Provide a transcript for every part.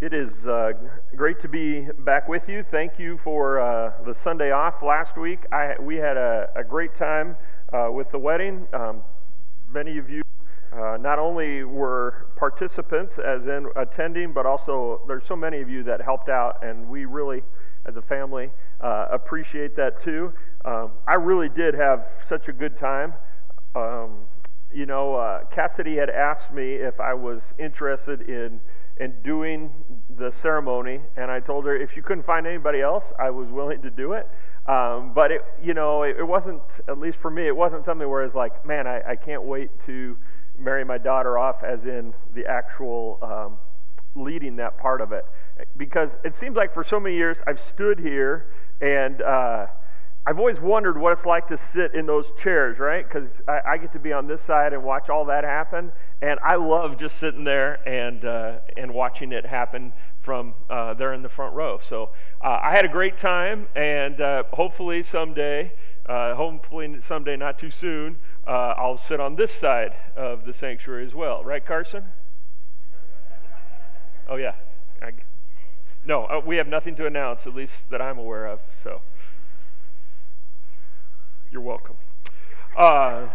It is uh, great to be back with you. Thank you for uh, the Sunday off last week. I, we had a, a great time uh, with the wedding. Um, many of you uh, not only were participants, as in attending, but also there's so many of you that helped out, and we really, as a family, uh, appreciate that too. Um, I really did have such a good time. Um, you know, uh, Cassidy had asked me if I was interested in in doing the ceremony, and I told her if you couldn't find anybody else, I was willing to do it. Um, but it, you know, it, it, wasn't at least for me. It wasn't something where it's like, man, I, I can't wait to marry my daughter off, as in the actual um, leading that part of it, because it seems like for so many years I've stood here and. Uh, I've always wondered what it's like to sit in those chairs, right? Because I, I, get to be on this side and watch all that happen, and I love just sitting there and uh, and watching it happen from uh, there in the front row. So uh, I had a great time, and uh, hopefully someday, uh, hopefully someday, not too soon, uh, I'll sit on this side of the sanctuary as well, right, Carson? Oh yeah. I, no, we have nothing to announce, at least that I'm aware of. So. You're welcome. Uh,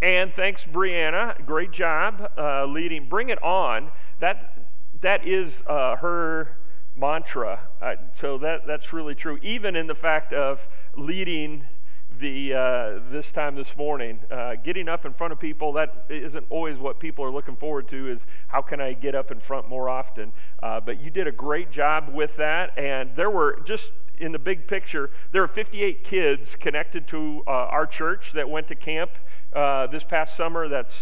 and thanks, Brianna. Great job uh, leading. Bring it on. That that is uh, her mantra. Uh, so that that's really true. Even in the fact of leading the uh, this time this morning, uh, getting up in front of people. That isn't always what people are looking forward to. Is how can I get up in front more often? but you did a great job with that, and there were just in the big picture, there are 58 kids connected to uh, our church that went to camp uh, this past summer. That's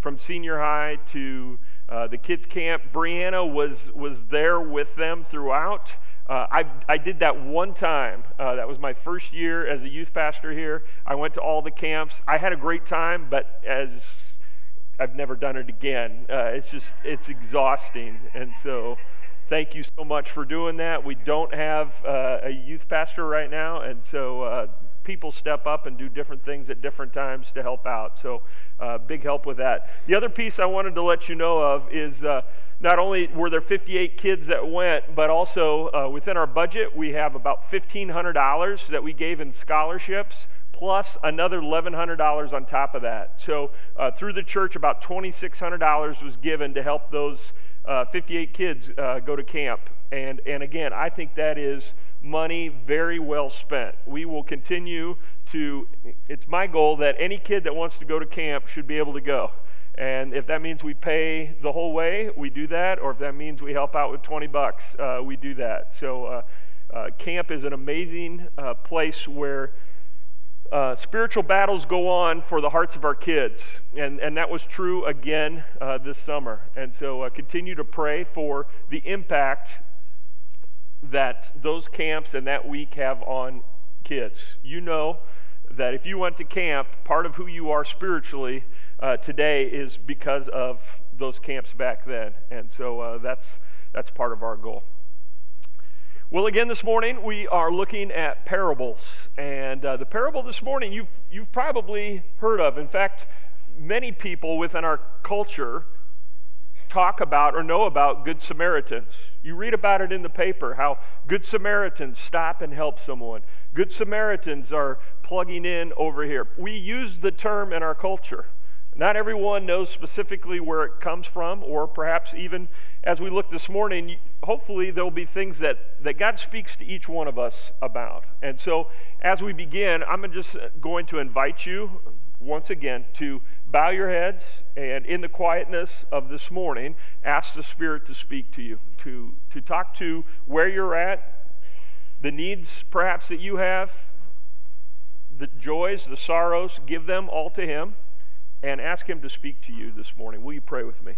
from senior high to uh, the kids' camp. Brianna was, was there with them throughout. Uh, I, I did that one time. Uh, that was my first year as a youth pastor here. I went to all the camps. I had a great time, but as I've never done it again, uh, it's just, it's exhausting. And so, thank you so much for doing that. We don't have uh, a youth pastor right now, and so uh, people step up and do different things at different times to help out. So, uh, big help with that. The other piece I wanted to let you know of is uh, not only were there 58 kids that went, but also uh, within our budget, we have about $1,500 that we gave in scholarships plus another $1,100 on top of that. So, uh, through the church, about $2,600 was given to help those uh, 58 kids uh, go to camp. And, and again, I think that is money very well spent. We will continue to, it's my goal that any kid that wants to go to camp should be able to go. And if that means we pay the whole way, we do that. Or if that means we help out with 20 bucks, uh, we do that. So, uh, uh, camp is an amazing uh, place where uh, spiritual battles go on for the hearts of our kids. And, and that was true again uh, this summer. And so uh, continue to pray for the impact that those camps and that week have on kids. You know that if you went to camp, part of who you are spiritually uh, today is because of those camps back then. And so uh, that's, that's part of our goal. Well, again, this morning we are looking at parables. And uh, the parable this morning you've, you've probably heard of. In fact, many people within our culture talk about or know about Good Samaritans. You read about it in the paper how Good Samaritans stop and help someone. Good Samaritans are plugging in over here. We use the term in our culture. Not everyone knows specifically where it comes from, or perhaps even as we look this morning, hopefully there'll be things that, that God speaks to each one of us about. And so as we begin, I'm just uh, going to invite you once again to bow your heads and in the quietness of this morning, ask the Spirit to speak to you, to, to talk to where you're at, the needs perhaps that you have, the joys, the sorrows, give them all to Him and ask Him to speak to you this morning. Will you pray with me?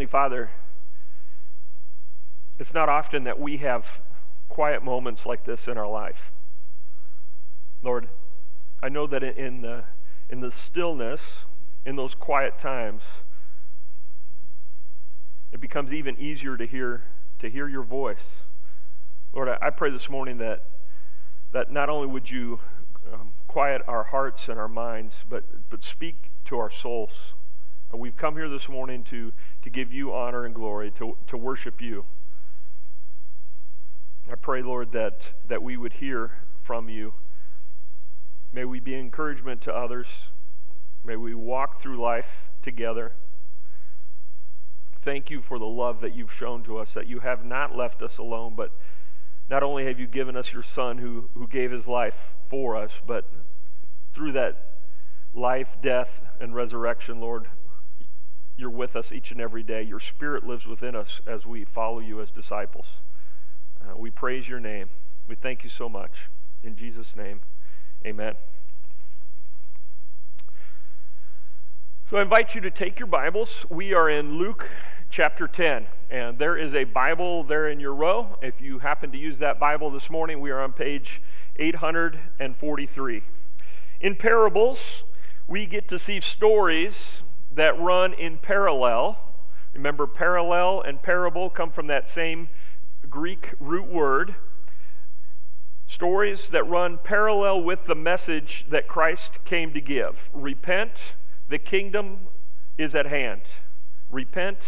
Heavenly Father, it's not often that we have quiet moments like this in our life. Lord, I know that in the, in the stillness, in those quiet times, it becomes even easier to hear, to hear your voice. Lord, I, pray this morning that, that not only would you um, quiet our hearts and our minds, but, but speak to our souls. we've come here this morning to, to give you honor and glory, to, to worship you. I pray, Lord, that, that we would hear from you. May we be encouragement to others. May we walk through life together. Thank you for the love that you've shown to us, that you have not left us alone, but not only have you given us your Son who, who gave his life for us, but through that life, death, and resurrection, Lord, you're with us each and every day. Your Spirit lives within us as we follow you as disciples. Uh, we praise your name. We thank you so much. In Jesus' name, amen. So I invite you to take your Bibles. We are in Luke chapter 10, and there is a Bible there in your row. If you happen to use that Bible this morning, we are on page 843. In parables, we get to see stories that run in parallel. Remember, parallel and parable come from that same Greek root word. Stories that run parallel with the message that Christ came to give. Repent the kingdom is at hand. Repent,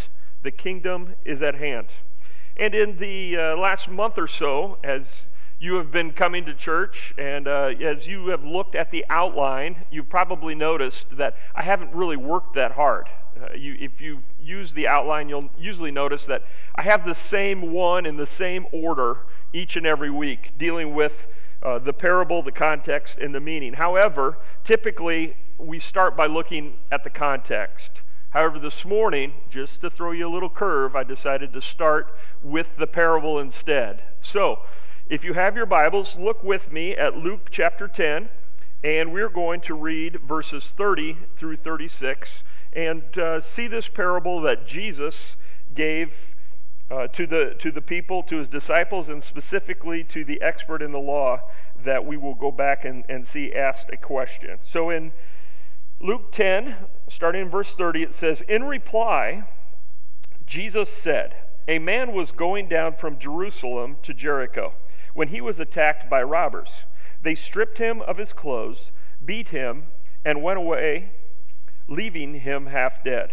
the kingdom is at hand. And in the uh, last month or so, as you have been coming to church, and uh, as you have looked at the outline, you've probably noticed that I haven't really worked that hard. Uh, you, if you use the outline, you'll usually notice that I have the same one in the same order each and every week, dealing with uh, the parable, the context, and the meaning. However, typically we start by looking at the context. However, this morning, just to throw you a little curve, I decided to start with the parable instead. So, if you have your Bibles, look with me at Luke chapter 10, and we're going to read verses 30 through 36 and uh, see this parable that Jesus gave uh, to, the, to the people, to his disciples, and specifically to the expert in the law that we will go back and, and see asked a question. So, in Luke 10, starting in verse 30, it says, In reply, Jesus said, A man was going down from Jerusalem to Jericho when he was attacked by robbers. They stripped him of his clothes, beat him, and went away, leaving him half dead.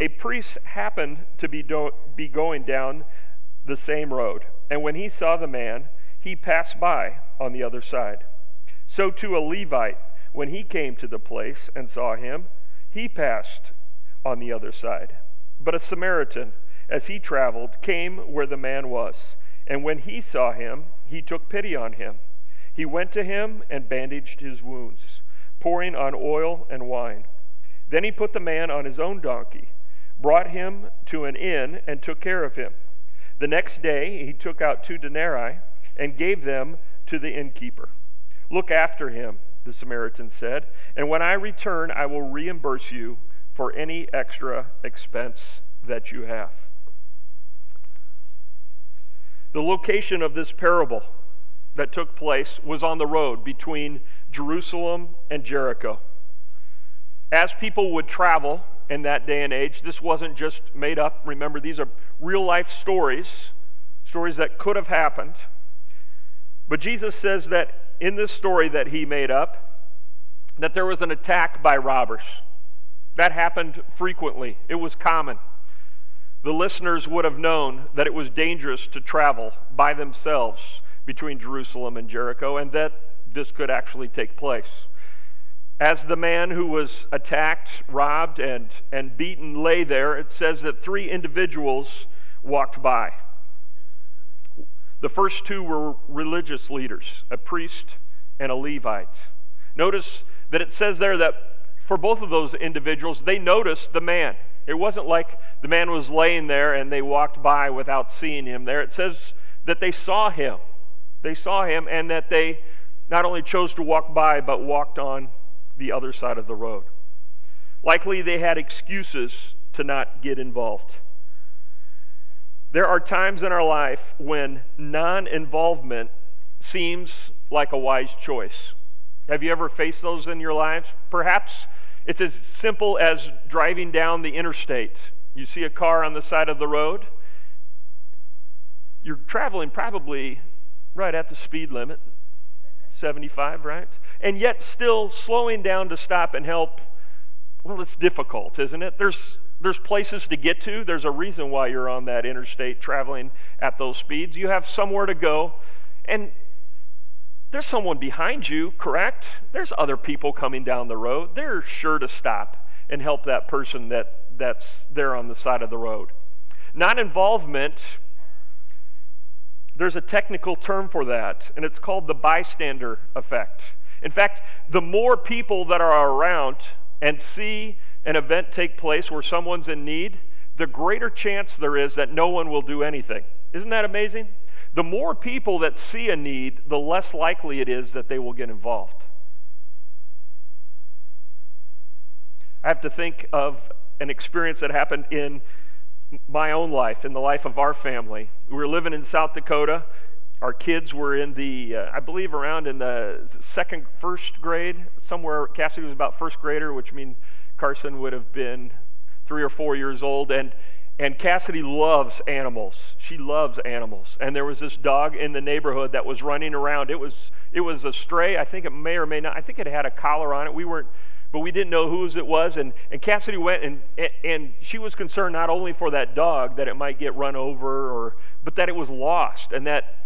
A priest happened to be, do- be going down the same road, and when he saw the man, he passed by on the other side. So too a Levite when he came to the place and saw him, he passed on the other side. But a Samaritan, as he traveled, came where the man was. And when he saw him, he took pity on him. He went to him and bandaged his wounds, pouring on oil and wine. Then he put the man on his own donkey, brought him to an inn, and took care of him. The next day he took out two denarii and gave them to the innkeeper. Look after him the Samaritan said, and when I return, I will reimburse you for any extra expense that you have. The location of this parable that took place was on the road between Jerusalem and Jericho. As people would travel in that day and age, this wasn't just made up. Remember, these are real life stories, stories that could have happened. But Jesus says that in this story that he made up that there was an attack by robbers. That happened frequently, it was common. The listeners would have known that it was dangerous to travel by themselves between Jerusalem and Jericho, and that this could actually take place. As the man who was attacked, robbed, and, and beaten lay there, it says that three individuals walked by. The first two were religious leaders, a priest and a Levite. Notice that it says there that for both of those individuals, they noticed the man. It wasn't like the man was laying there and they walked by without seeing him there. It says that they saw him. They saw him and that they not only chose to walk by, but walked on the other side of the road. Likely they had excuses to not get involved. There are times in our life when non involvement seems like a wise choice. Have you ever faced those in your lives? Perhaps it's as simple as driving down the interstate. You see a car on the side of the road. You're traveling probably right at the speed limit, 75, right? And yet still slowing down to stop and help. Well, it's difficult, isn't it? There's there's places to get to. There's a reason why you're on that interstate traveling at those speeds. You have somewhere to go. And there's someone behind you, correct? There's other people coming down the road. They're sure to stop and help that person that, that's there on the side of the road. Non involvement, there's a technical term for that, and it's called the bystander effect. In fact, the more people that are around and see an event take place where someone's in need, the greater chance there is that no one will do anything. Isn't that amazing? The more people that see a need, the less likely it is that they will get involved. I have to think of an experience that happened in my own life, in the life of our family. We were living in South Dakota. Our kids were in the, uh, I believe, around in the second, first grade, somewhere. Cassidy was about first grader, which means Carson would have been three or four years old, and and Cassidy loves animals. She loves animals. And there was this dog in the neighborhood that was running around. It was it was a stray. I think it may or may not. I think it had a collar on it. We weren't but we didn't know whose it was. And, and Cassidy went and, and she was concerned not only for that dog that it might get run over, or, but that it was lost and that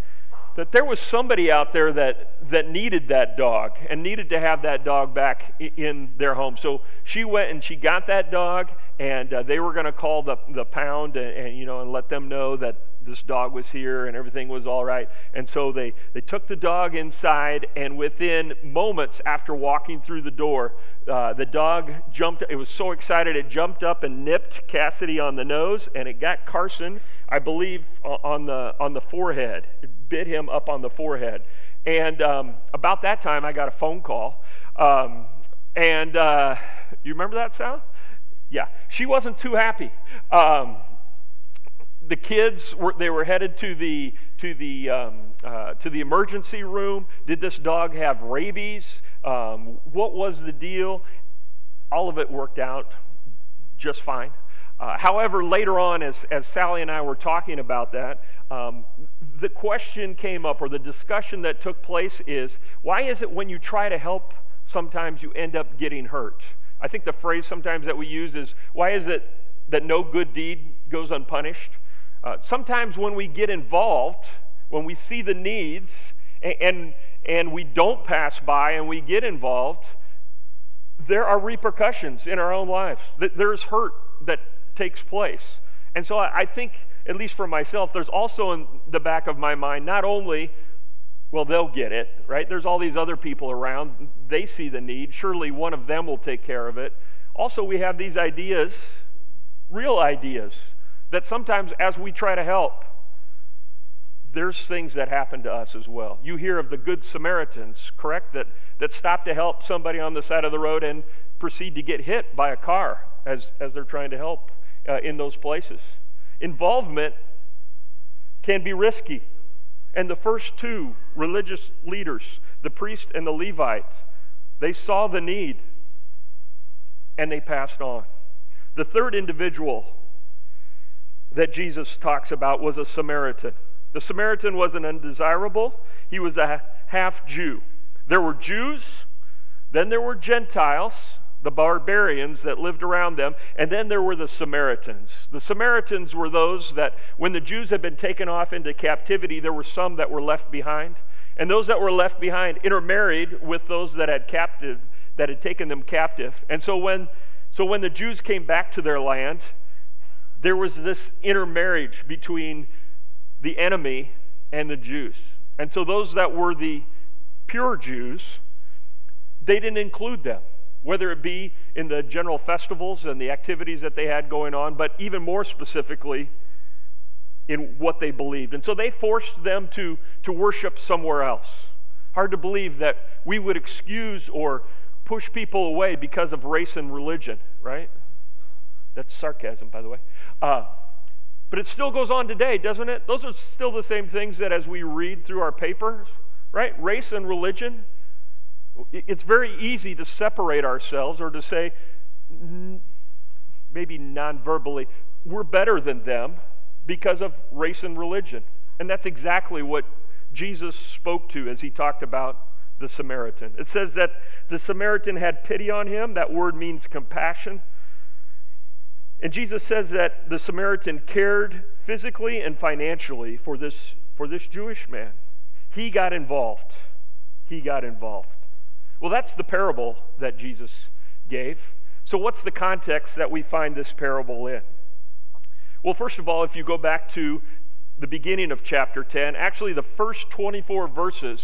that there was somebody out there that, that needed that dog and needed to have that dog back in their home. So she went and she got that dog, and uh, they were going to call the, the pound and, and, you know, and let them know that this dog was here and everything was all right. And so they, they took the dog inside, and within moments after walking through the door, uh, the dog jumped. It was so excited, it jumped up and nipped Cassidy on the nose, and it got Carson, I believe, on the, on the forehead. It bit him up on the forehead. And um, about that time, I got a phone call. Um, and uh, you remember that sound? Yeah, she wasn't too happy. Um, the kids were they were headed to the to the um, uh, to the emergency room. Did this dog have rabies? Um, what was the deal? All of it worked out just fine. Uh, however, later on, as, as Sally and I were talking about that, um, the question came up, or the discussion that took place is why is it when you try to help, sometimes you end up getting hurt? I think the phrase sometimes that we use is why is it that no good deed goes unpunished? Uh, sometimes when we get involved, when we see the needs, and, and, and we don't pass by and we get involved, there are repercussions in our own lives. There's hurt that takes place. And so I, I think, at least for myself, there's also in the back of my mind not only well, they'll get it, right? There's all these other people around. They see the need. Surely one of them will take care of it. Also, we have these ideas, real ideas, that sometimes as we try to help, there's things that happen to us as well. You hear of the Good Samaritans, correct? That, that stop to help somebody on the side of the road and proceed to get hit by a car as, as they're trying to help uh, in those places. Involvement can be risky. And the first two religious leaders, the priest and the Levite, they saw the need and they passed on. The third individual that Jesus talks about was a Samaritan. The Samaritan was an undesirable, he was a half Jew. There were Jews, then there were Gentiles, the barbarians that lived around them, and then there were the Samaritans. The Samaritans were those that, when the Jews had been taken off into captivity, there were some that were left behind. And those that were left behind intermarried with those that had captive, that had taken them captive. And so when, so when the Jews came back to their land, there was this intermarriage between the enemy and the Jews. And so those that were the pure Jews, they didn't include them, whether it be in the general festivals and the activities that they had going on, but even more specifically in what they believed. And so they forced them to, to worship somewhere else. Hard to believe that we would excuse or push people away because of race and religion, right? That's sarcasm, by the way. Uh, But it still goes on today, doesn't it? Those are still the same things that as we read through our papers, right? Race and religion. It's very easy to separate ourselves or to say, maybe non verbally, we're better than them because of race and religion. And that's exactly what Jesus spoke to as he talked about the Samaritan. It says that the Samaritan had pity on him. That word means compassion. And Jesus says that the Samaritan cared physically and financially for this, for this Jewish man. He got involved. He got involved. Well, that's the parable that Jesus gave. So, what's the context that we find this parable in? Well, first of all, if you go back to the beginning of chapter 10, actually, the first 24 verses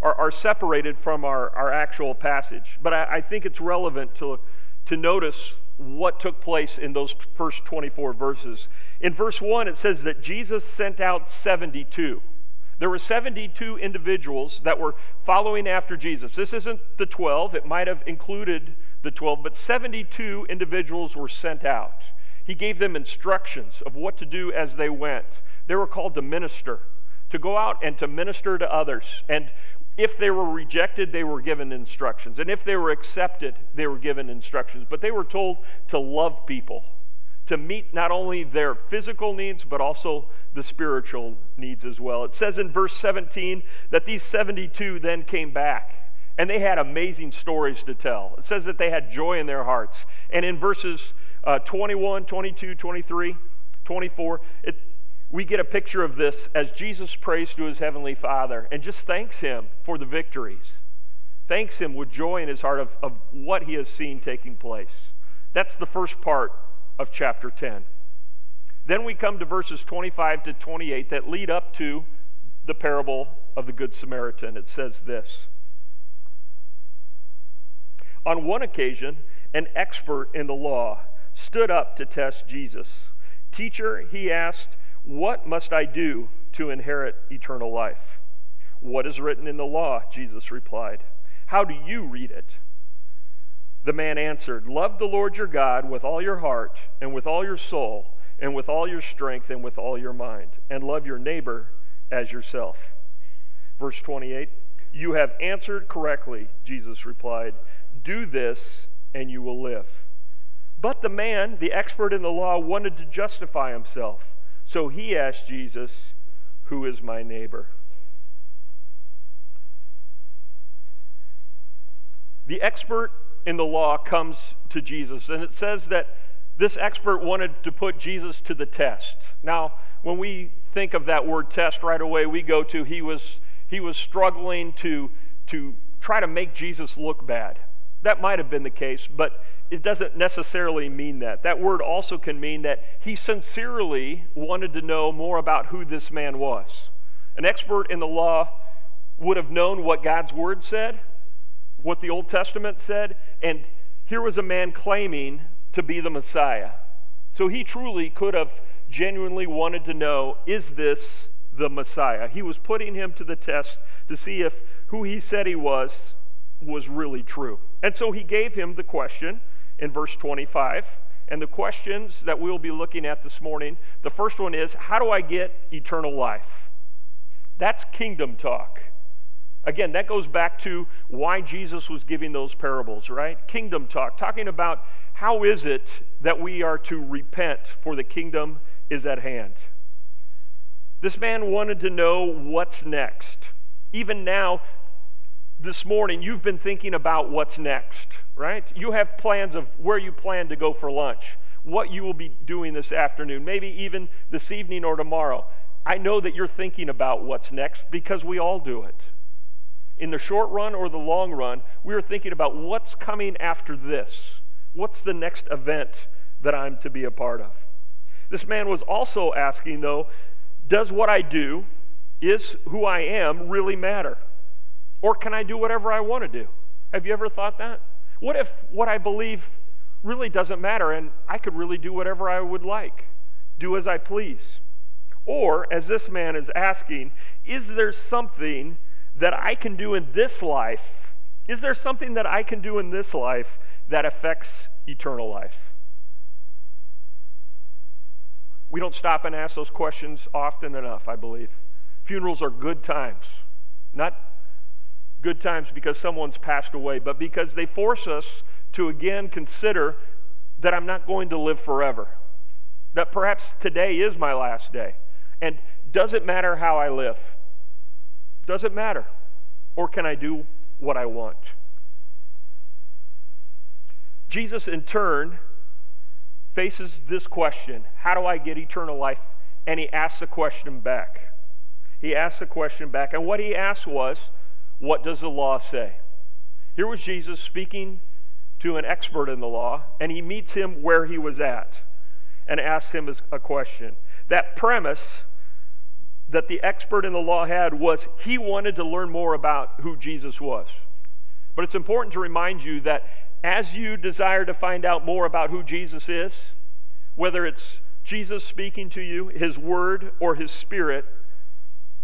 are, are separated from our, our actual passage. But I, I think it's relevant to, to notice what took place in those first 24 verses. In verse 1, it says that Jesus sent out 72. There were 72 individuals that were following after Jesus. This isn't the 12, it might have included the 12, but 72 individuals were sent out. He gave them instructions of what to do as they went. They were called to minister, to go out and to minister to others. And if they were rejected, they were given instructions. And if they were accepted, they were given instructions. But they were told to love people, to meet not only their physical needs, but also the spiritual needs as well. It says in verse 17 that these 72 then came back. And they had amazing stories to tell. It says that they had joy in their hearts. And in verses uh, 21, 22, 23, 24, it, we get a picture of this as Jesus prays to his heavenly Father and just thanks him for the victories. Thanks him with joy in his heart of, of what he has seen taking place. That's the first part of chapter 10. Then we come to verses 25 to 28 that lead up to the parable of the Good Samaritan. It says this On one occasion, an expert in the law stood up to test Jesus. Teacher, he asked, what must I do to inherit eternal life? What is written in the law? Jesus replied. How do you read it? The man answered, Love the Lord your God with all your heart, and with all your soul, and with all your strength, and with all your mind, and love your neighbor as yourself. Verse 28 You have answered correctly, Jesus replied. Do this, and you will live. But the man, the expert in the law, wanted to justify himself. So he asked Jesus, Who is my neighbor? The expert in the law comes to Jesus, and it says that this expert wanted to put Jesus to the test. Now, when we think of that word test right away, we go to he was, he was struggling to, to try to make Jesus look bad. That might have been the case, but it doesn't necessarily mean that. That word also can mean that he sincerely wanted to know more about who this man was. An expert in the law would have known what God's word said, what the Old Testament said, and here was a man claiming to be the Messiah. So he truly could have genuinely wanted to know is this the Messiah? He was putting him to the test to see if who he said he was was really true. And so he gave him the question in verse 25. And the questions that we'll be looking at this morning the first one is How do I get eternal life? That's kingdom talk. Again, that goes back to why Jesus was giving those parables, right? Kingdom talk, talking about how is it that we are to repent for the kingdom is at hand. This man wanted to know what's next. Even now, this morning, you've been thinking about what's next, right? You have plans of where you plan to go for lunch, what you will be doing this afternoon, maybe even this evening or tomorrow. I know that you're thinking about what's next because we all do it. In the short run or the long run, we are thinking about what's coming after this. What's the next event that I'm to be a part of? This man was also asking, though, does what I do, is who I am, really matter? Or can I do whatever I want to do? Have you ever thought that? What if what I believe really doesn't matter and I could really do whatever I would like, do as I please? Or, as this man is asking, is there something that I can do in this life? Is there something that I can do in this life that affects eternal life? We don't stop and ask those questions often enough, I believe. Funerals are good times. Not good times because someone's passed away, but because they force us to again consider that I'm not going to live forever. That perhaps today is my last day. And does it matter how I live? Does it matter? Or can I do what I want? Jesus, in turn, faces this question How do I get eternal life? And he asks the question back. He asks the question back. And what he asked was, What does the law say? Here was Jesus speaking to an expert in the law, and he meets him where he was at and asks him a question. That premise that the expert in the law had was he wanted to learn more about who Jesus was. But it's important to remind you that as you desire to find out more about who Jesus is, whether it's Jesus speaking to you, his word, or his spirit,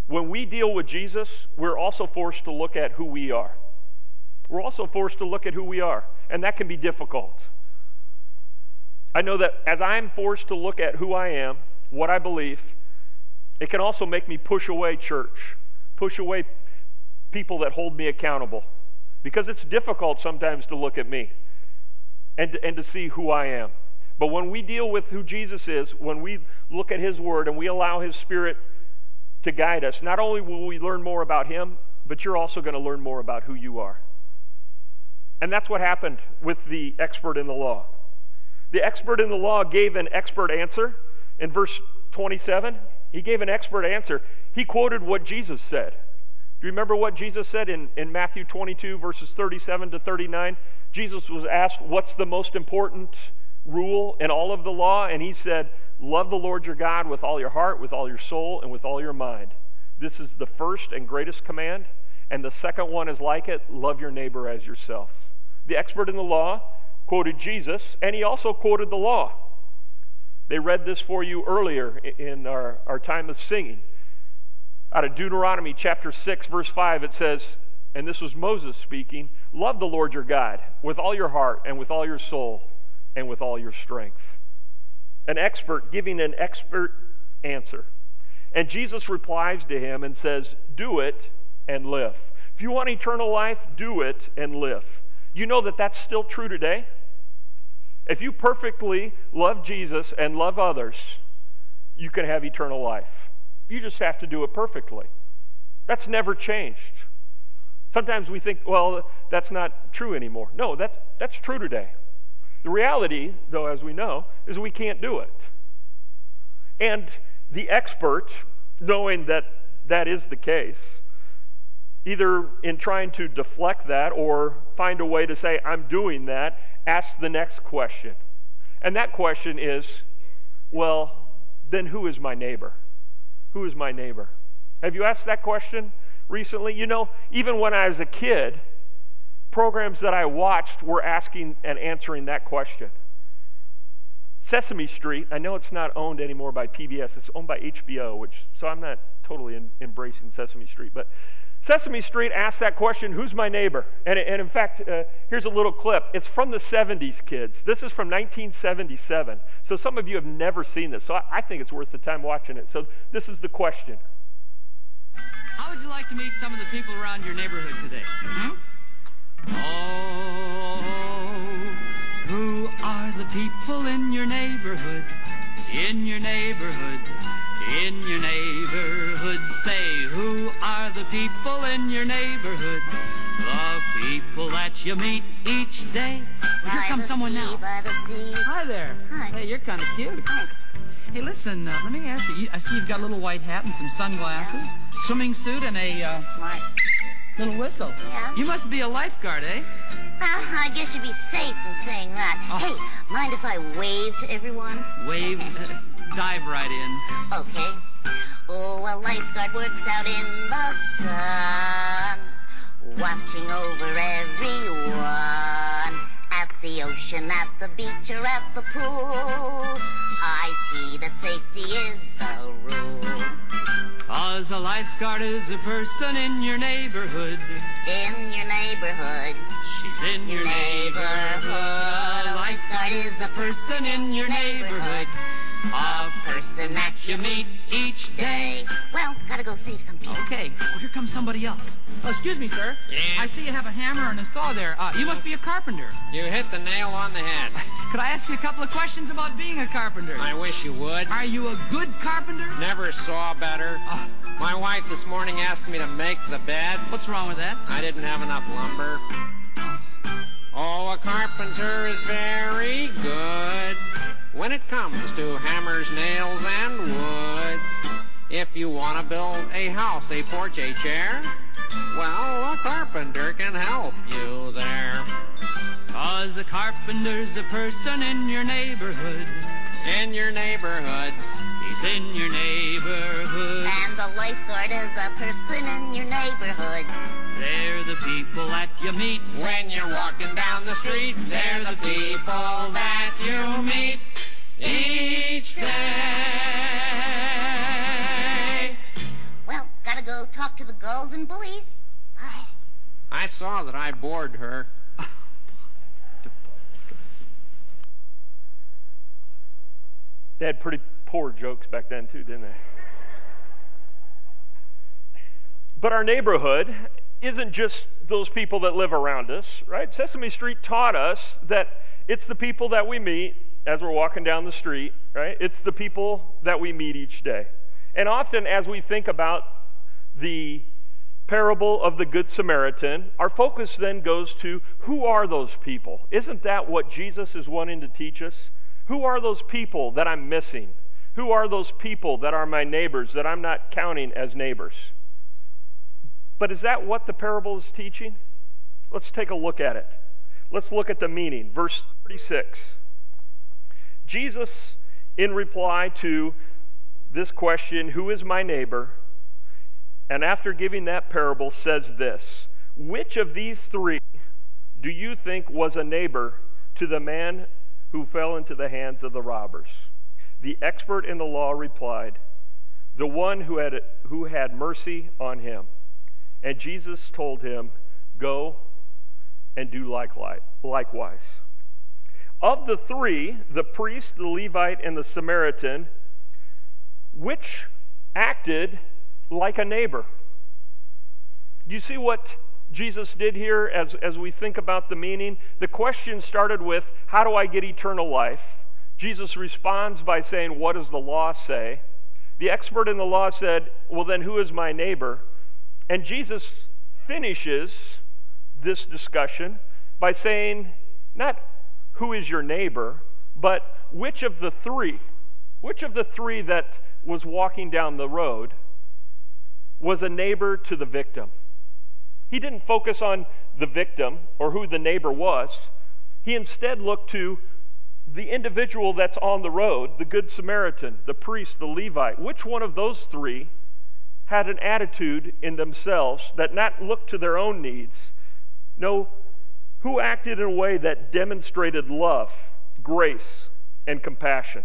when we deal with Jesus, we're also forced to look at who we are. We're also forced to look at who we are, and that can be difficult. I know that as I'm forced to look at who I am, what I believe, it can also make me push away church, push away people that hold me accountable because it's difficult sometimes to look at me and to, and to see who I am. But when we deal with who Jesus is, when we look at His Word and we allow His Spirit to guide us, not only will we learn more about Him, but you're also going to learn more about who you are. And that's what happened with the expert in the law. The expert in the law gave an expert answer in verse 27. He gave an expert answer. He quoted what Jesus said. Do you remember what Jesus said in, in Matthew 22, verses 37 to 39? Jesus was asked, What's the most important rule in all of the law? And he said, Love the Lord your God with all your heart, with all your soul, and with all your mind. This is the first and greatest command. And the second one is like it love your neighbor as yourself. The expert in the law quoted Jesus, and he also quoted the law. They read this for you earlier in our, our time of singing. Out of Deuteronomy chapter 6, verse 5, it says, and this was Moses speaking, love the Lord your God with all your heart and with all your soul and with all your strength. An expert giving an expert answer. And Jesus replies to him and says, Do it and live. If you want eternal life, do it and live. You know that that's still true today? If you perfectly love Jesus and love others, you can have eternal life. You just have to do it perfectly. That's never changed. Sometimes we think, well, that's not true anymore. No, that's, that's true today. The reality, though, as we know, is we can't do it. And the expert, knowing that that is the case, either in trying to deflect that or find a way to say, I'm doing that, ask the next question. And that question is, well, then who is my neighbor? Who is my neighbor? Have you asked that question recently? You know, even when I was a kid, programs that I watched were asking and answering that question. Sesame Street, I know it's not owned anymore by PBS, it's owned by HBO, which, so I'm not totally in, embracing Sesame Street, but Sesame Street asked that question Who's my neighbor? And, and in fact, uh, here's a little clip. It's from the 70s, kids. This is from 1977. So some of you have never seen this. So I, I think it's worth the time watching it. So this is the question How would you like to meet some of the people around your neighborhood today? Hmm? Oh, who are the people in your neighborhood? In your neighborhood? In your neighborhood, say, who are the people in your neighborhood? The people that you meet each day. Here comes someone sea, now. By the sea. Hi there. Hi. Hey, you're kind of cute. Thanks. Hey, listen, uh, let me ask you, you. I see you've got a little white hat and some sunglasses, swimming suit, and a uh, Smart. little whistle. Yeah? You must be a lifeguard, eh? Well, I guess you'd be safe in saying that. Oh. Hey, mind if I wave to everyone? Wave, uh, dive right in. Okay. Oh, a lifeguard works out in the sun, watching over everyone. At the ocean, at the beach, or at the pool. I see that safety is the rule. Cause a lifeguard is a person in your neighborhood. In your neighborhood, She's in your neighborhood. A lifeguard is a person in your neighborhood. A person that you meet each day. Well, gotta go save some people. Okay. well, here comes somebody else. Oh, excuse me, sir. Yeah? I see you have a hammer and a saw there. Uh, you must be a carpenter. You hit the nail on the head. Could I ask you a couple of questions about being a carpenter? I wish you would. Are you a good carpenter? Never saw better. Oh, My wife this morning asked me to make the bed. what's wrong with that? I didn't have enough lumber. Oh, a carpenter is very good when it comes to hammers, nails, and wood. If you want to build a house, a porch, a chair, well, a carpenter can help you there. Cause a carpenter's a person in your neighborhood. In your neighborhood, He's in your neighborhood. And the lifeguard is a person in your neighborhood. They're the people that you meet. when you're walking down the street, they're the people that you meet each day. Well, gotta go talk to the gulls and bullies. Bye. I saw that I bored her. They had pretty poor jokes back then, too, didn't they? But our neighborhood isn't just those people that live around us, right? Sesame Street taught us that it's the people that we meet as we're walking down the street, right? It's the people that we meet each day. And often, as we think about the parable of the Good Samaritan, our focus then goes to who are those people? Isn't that what Jesus is wanting to teach us? Who are those people that I'm missing? Who are those people that are my neighbors that I'm not counting as neighbors? But is that what the parable is teaching? Let's take a look at it. Let's look at the meaning. Verse 36. Jesus, in reply to this question, Who is my neighbor? And after giving that parable, says this Which of these three do you think was a neighbor to the man who fell into the hands of the robbers? The expert in the law replied, The one who had, who had mercy on him. And Jesus told him, Go and do likewise. Of the three, the priest, the Levite, and the Samaritan, which acted like a neighbor? Do you see what Jesus did here as, as we think about the meaning? The question started with, How do I get eternal life? Jesus responds by saying, What does the law say? The expert in the law said, Well, then who is my neighbor? And Jesus finishes this discussion by saying, Not who is your neighbor, but which of the three, which of the three that was walking down the road was a neighbor to the victim? He didn't focus on the victim or who the neighbor was. He instead looked to the individual that's on the road, the Good Samaritan, the priest, the Levite. Which one of those three had an attitude in themselves that not looked to their own needs? No, who acted in a way that demonstrated love, grace, and compassion?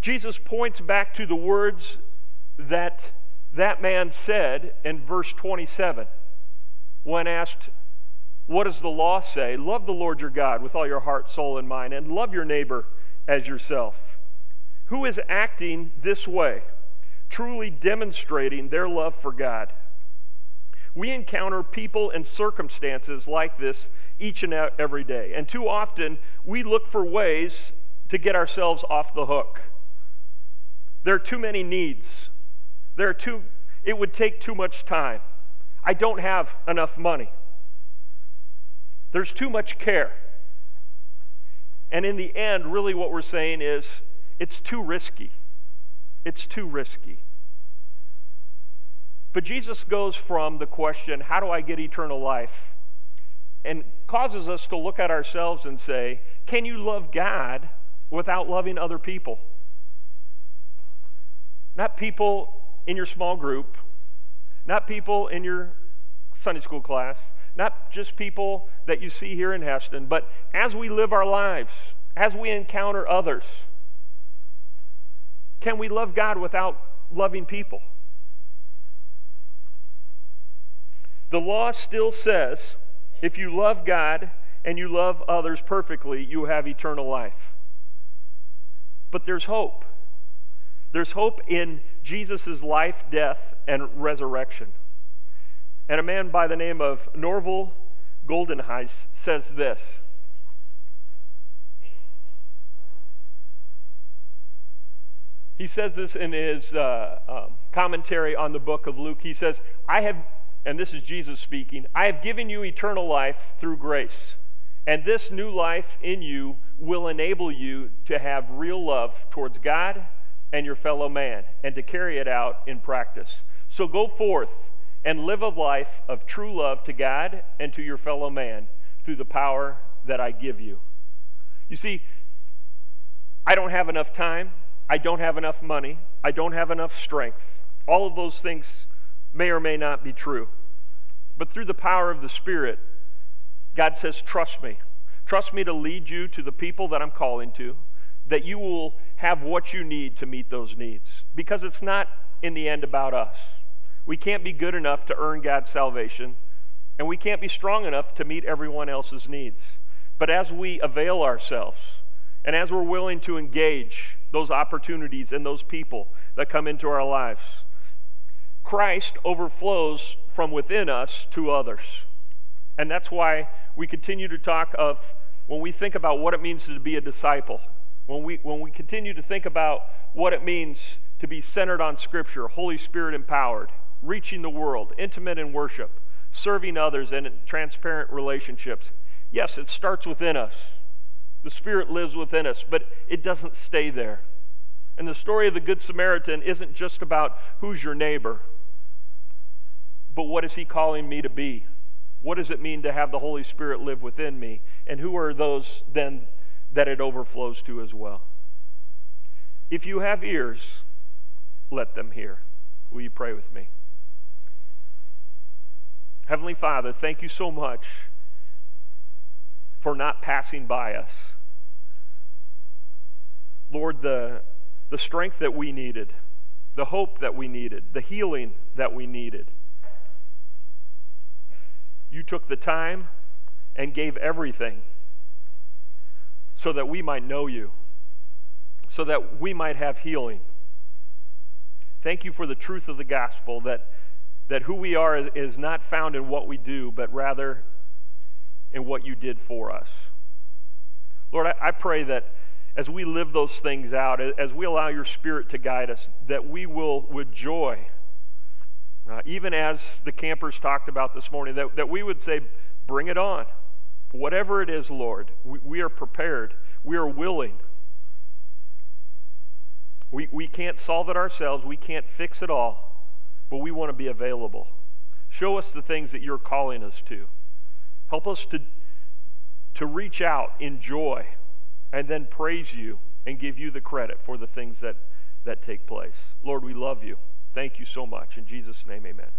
Jesus points back to the words that that man said in verse 27 when asked, What does the law say? Love the Lord your God with all your heart, soul, and mind, and love your neighbor as yourself. Who is acting this way, truly demonstrating their love for God? We encounter people and circumstances like this each and every day. And too often, we look for ways to get ourselves off the hook. There are too many needs. There are too, it would take too much time. I don't have enough money. There's too much care. And in the end, really what we're saying is it's too risky. It's too risky. But Jesus goes from the question, how do I get eternal life? And causes us to look at ourselves and say, can you love God without loving other people? Not people in your small group, not people in your Sunday school class, not just people that you see here in Hesston, but as we live our lives, as we encounter others, can we love God without loving people? The law still says if you love God and you love others perfectly, you have eternal life. But there's hope. There's hope in Jesus' life, death, and resurrection. And a man by the name of Norval Geldenhuys says this. He says this in his uh, um, commentary on the book of Luke. He says, I have, and this is Jesus speaking, I have given you eternal life through grace. And this new life in you will enable you to have real love towards God and your fellow man and to carry it out in practice. So go forth and live a life of true love to God and to your fellow man through the power that I give you. You see, I don't have enough time. I don't have enough money. I don't have enough strength. All of those things may or may not be true. But through the power of the Spirit, God says, Trust me. Trust me to lead you to the people that I'm calling to, that you will have what you need to meet those needs. Because it's not, in the end, about us. We can't be good enough to earn God's salvation, and we can't be strong enough to meet everyone else's needs. But as we avail ourselves, and as we're willing to engage those opportunities and those people that come into our lives, Christ overflows from within us to others. And that's why we continue to talk of when we think about what it means to be a disciple, when we, when we continue to think about what it means to be centered on Scripture, Holy Spirit empowered, reaching the world, intimate in worship, serving others, and in transparent relationships. Yes, it starts within us. The Spirit lives within us, but it doesn't stay there. And the story of the Good Samaritan isn't just about who's your neighbor, but what is he calling me to be? What does it mean to have the Holy Spirit live within me? And who are those then that it overflows to as well? If you have ears, let them hear. Will you pray with me? Heavenly Father, thank you so much for not passing by us. Lord, the, the strength that we needed, the hope that we needed, the healing that we needed. You took the time and gave everything so that we might know you, so that we might have healing. Thank you for the truth of the gospel that that who we are is, not found in what we do, but rather in what you did for us. Lord, I, I pray that as we live those things out, as we allow your Spirit to guide us, that we will, with joy, uh, even as the campers talked about this morning, that, that we would say, bring it on. Whatever it is, Lord, we, we are prepared. We are willing. We, we can't solve it ourselves. We can't fix it all but we want to be available. Show us the things that you're calling us to. Help us to, to reach out in joy and then praise you and give you the credit for the things that, that take place. Lord, we love you. Thank you so much. In Jesus' name, amen.